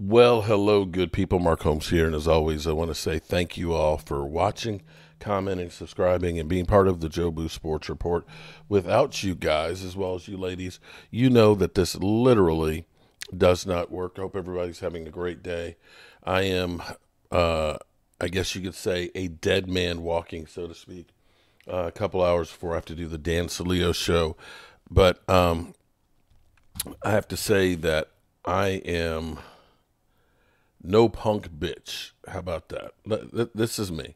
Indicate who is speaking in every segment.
Speaker 1: Well, hello, good people. Mark Holmes here. And as always, I want to say thank you all for watching, commenting, subscribing, and being part of the Joe Jobu Sports Report. Without you guys, as well as you ladies, you know that this literally does not work. I hope everybody's having a great day. I am, uh, I guess you could say, a dead man walking, so to speak, uh, a couple hours before I have to do the Dan Salio show. But um, I have to say that I am no punk bitch. How about that? This is me.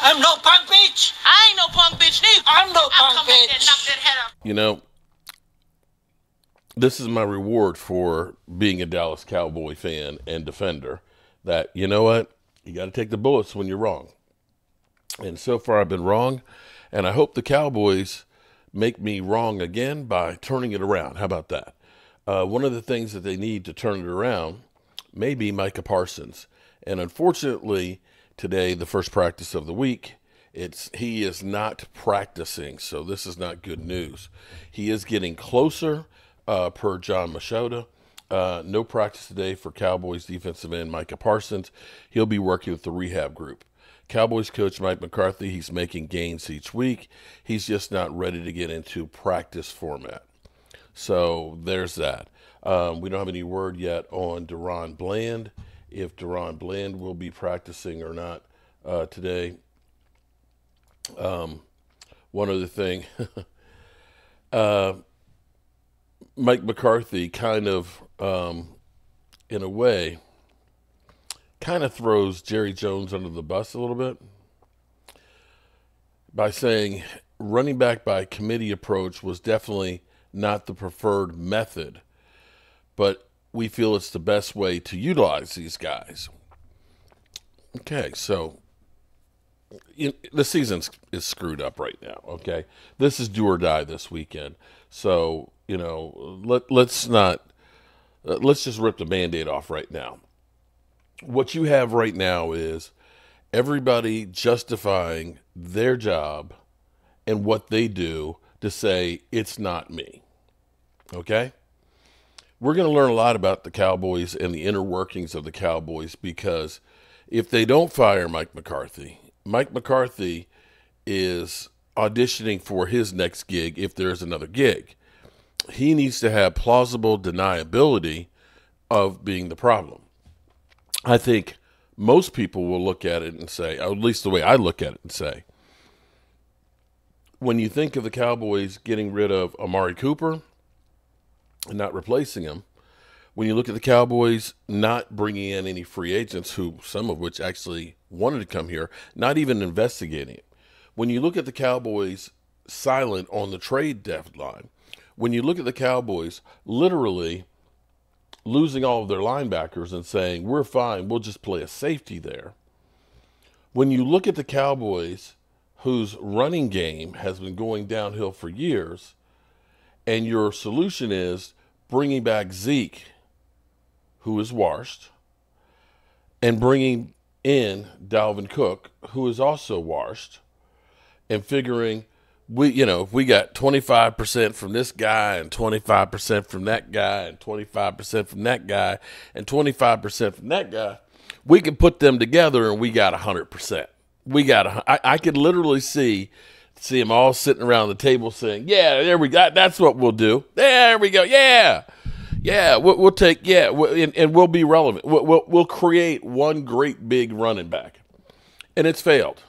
Speaker 2: I'm no punk bitch.
Speaker 3: I ain't no punk bitch neither.
Speaker 2: I'm no
Speaker 3: I'll
Speaker 2: punk
Speaker 3: come back
Speaker 2: bitch.
Speaker 3: knock that head off.
Speaker 1: You know, this is my reward for being a Dallas Cowboy fan and defender. That, you know what? You got to take the bullets when you're wrong. And so far, I've been wrong. And I hope the Cowboys make me wrong again by turning it around. How about that? Uh, one of the things that they need to turn it around may be Micah Parsons. And unfortunately, today, the first practice of the week, it's he is not practicing, so this is not good news. He is getting closer, uh, per Jon Machota. Uh, no practice today for Cowboys defensive end Micah Parsons. He'll be working with the rehab group. Cowboys coach Mike McCarthy, he's making gains each week. He's just not ready to get into practice format. So there's that. Um, we don't have any word yet on DaRon Bland, if DaRon Bland will be practicing or not uh, today. Um, one other thing, uh, Mike McCarthy kind of, um, in a way, kind of throws Jerry Jones under the bus a little bit by saying running back by committee approach was definitely not the preferred method, but we feel it's the best way to utilize these guys. Okay, so you, the season is screwed up right now. Okay, this is do or die this weekend. So you know, let let's not let's just rip the band-aid off right now. What you have right now is everybody justifying their job and what they do to say it's not me. Okay? We're going to learn a lot about the Cowboys and the inner workings of the Cowboys because if they don't fire Mike McCarthy, Mike McCarthy is auditioning for his next gig if there's another gig. He needs to have plausible deniability of being the problem. I think most people will look at it and say, at least the way I look at it and say, when you think of the Cowboys getting rid of Amari Cooper and not replacing him, when you look at the Cowboys not bringing in any free agents, who some of which actually wanted to come here, not even investigating it. When you look at the Cowboys silent on the trade deadline, when you look at the Cowboys literally losing all of their linebackers and saying, we're fine, we'll just play a safety there. When you look at the Cowboys, whose running game has been going downhill for years, and your solution is bringing back Zeke, who is washed, and bringing in Dalvin Cook, who is also washed, and figuring we you know if we got 25% from this guy and 25% from that guy and 25% from that guy and 25% from that guy we can put them together and we got 100% we got a, I, I could literally see see them all sitting around the table saying yeah there we got that's what we'll do. There we go yeah. Yeah we'll, we'll take yeah we'll, and, and we'll be relevant. We'll, we'll, we'll create one great big running back. And it's failed.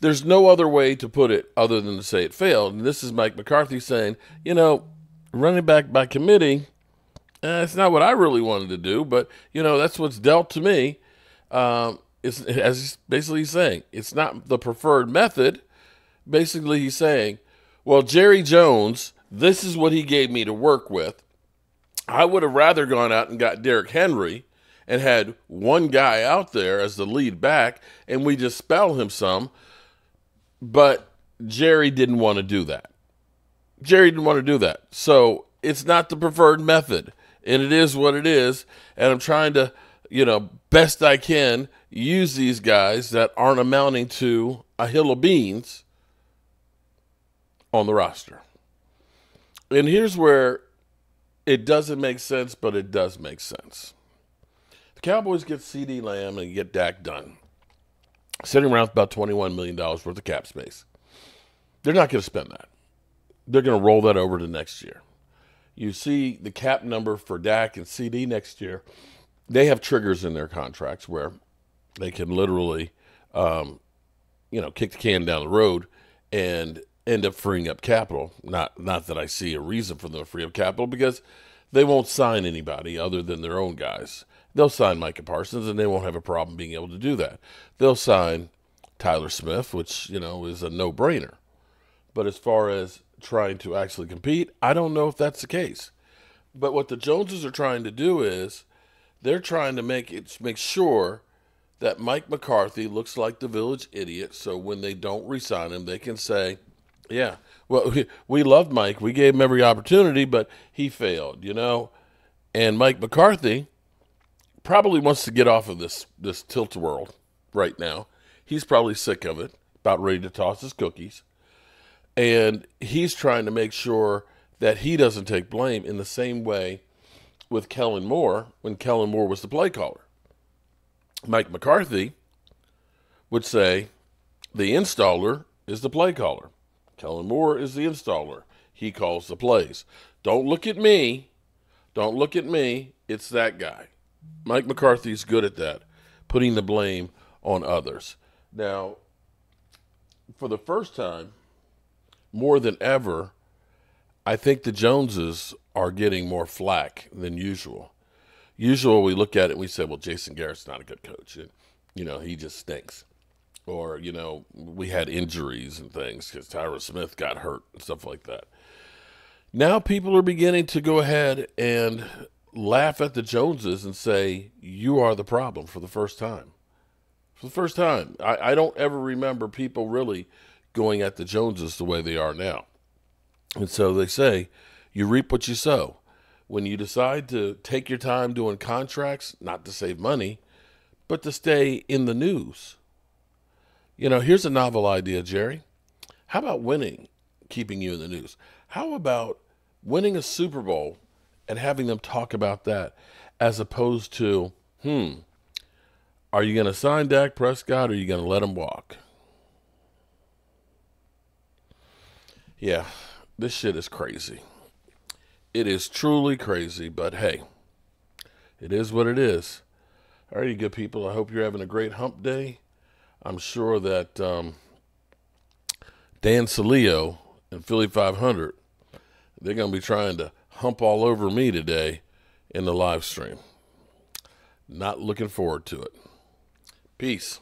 Speaker 1: There's no other way to put it other than to say it failed. And this is Mike McCarthy saying, you know, running back by committee, eh, it's not what I really wanted to do, but, you know, that's what's dealt to me. Um, it's, as he's basically saying, it's not the preferred method. Basically, he's saying, well, Jerry Jones, this is what he gave me to work with. I would have rather gone out and got Derrick Henry and had one guy out there as the lead back, and we just spell him some but Jerry didn't want to do that. Jerry didn't want to do that. So it's not the preferred method. And it is what it is. And I'm trying to, you know, best I can use these guys that aren't amounting to a hill of beans on the roster. And here's where It doesn't make sense, but it does make sense. The Cowboys get CeeDee Lamb and get Dak done. Sitting around with about $21 million worth of cap space. They're not going to spend that. They're going to roll that over to next year. You see the cap number for Dak and CD next year. They have triggers in their contracts where they can literally, um, you know, kick the can down the road and end up freeing up capital. Not not that I see a reason for them to free up capital because they won't sign anybody other than their own guys. They'll sign Micah Parsons and they won't have a problem being able to do that. They'll sign Tyler Smith, which, you know, is a no brainer. But as far as trying to actually compete, I don't know if that's the case. But what the Joneses are trying to do is they're trying to make it make sure that Mike McCarthy looks like the village idiot so when they don't resign him, they can say, yeah, well, we, loved Mike. We gave him every opportunity, but he failed, you know? And Mike McCarthy probably wants to get off of this this tilt world right now. He's probably sick of it, about ready to toss his cookies. And he's trying to make sure that he doesn't take blame in the same way with Kellen Moore when Kellen Moore was the play caller. Mike McCarthy would say the installer is the play caller. Kellen Moore is the installer. He calls the plays. Don't look at me. Don't look at me. It's that guy. Mike McCarthy's good at that, putting the blame on others. Now, for the first time, more than ever, I think the Joneses are getting more flack than usual. Usual, we look at it and we say, well, Jason Garrett's not a good coach. And, you know, he just stinks. Or, you know, we had injuries and things because Tyron Smith got hurt and stuff like that. Now people are beginning to go ahead and laugh at the Joneses and say, you are the problem for the first time. For the first time. I, I don't ever remember people really going at the Joneses the way they are now. And so they say, you reap what you sow. When you decide to take your time doing contracts, not to save money, but to stay in the news. You know, here's a novel idea, Jerry. How about winning, keeping you in the news? How about winning a Super Bowl and having them talk about that as opposed to, hmm, are you going to sign Dak Prescott or are you going to let him walk? Yeah, this shit is crazy. It is truly crazy, but hey, it is what it is. All right, good people. I hope you're having a great hump day. I'm sure that um, Dan Salio and Philly 500, they're going to be trying to hump all over me today in the live stream. Not looking forward to it. Peace.